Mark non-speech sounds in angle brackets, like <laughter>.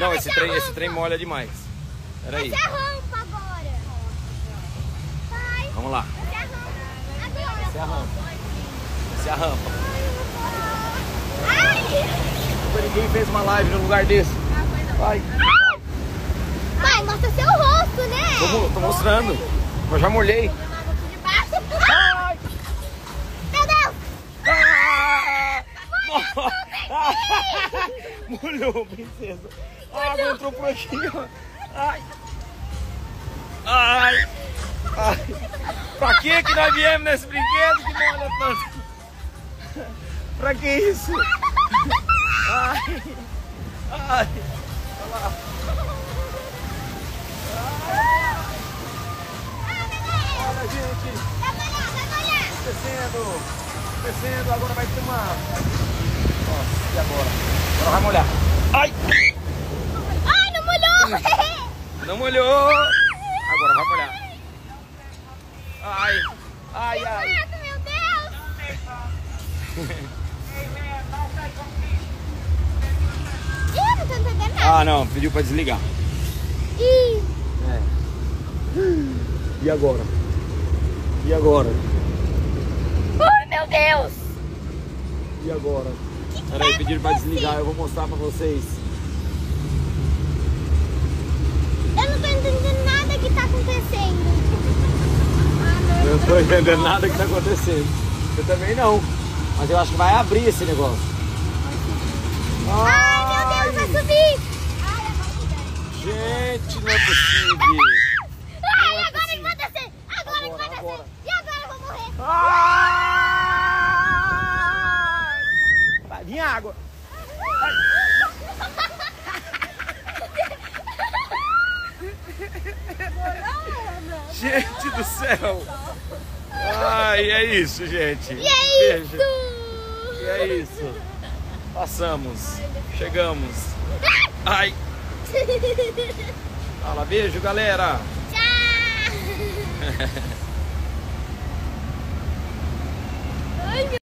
Não, esse trem, esse trem molha demais. Peraí. Essa é a rampa agora. Vai. Vamos lá. Essa é a rampa. Agora. Essa é a rampa. Ai. Ninguém fez uma live no lugar desse. Vai. Vai, mostra seu rosto, né? Tô, tô mostrando. Eu já molhei. Molhou, princesa. A água entrou por aqui, ó. Ai. Ai. Ai. Pra que que nós viemos nesse brinquedo que molha tanto? Pra que isso? Ai. Ai. Olha lá. Olha, gente. Vai molhar, vai molhar. Descendo. Descendo, agora vai tomar. Nossa, e agora? Agora vai molhar. Ai! Ai, não molhou. <laughs> Não molhou! Agora vai molhar. Ai! Ai, ai! Meu Deus. Ih, não tô entendendo nada. Ah, não, pediu pra desligar. Ih. É. E agora? E agora? Ai, meu Deus. E agora? Peraí, pediram pra desligar, eu vou mostrar pra vocês. Eu não tô entendendo nada que tá acontecendo. Eu não tô entendendo nada que tá acontecendo. Eu também não. Mas eu acho que vai abrir esse negócio. Ai, meu Deus, vai subir. Ai, Gente, não é possível. Ai, agora que vai descer. Agora que vai Agora, agora. descer. E agora eu vou morrer. Ai! Vai vir água. Gente do céu. Ai, é isso, gente. E é Beijo. isso. E é isso. Passamos. Chegamos. Ai. Fala, beijo, galera. Tchau. <laughs>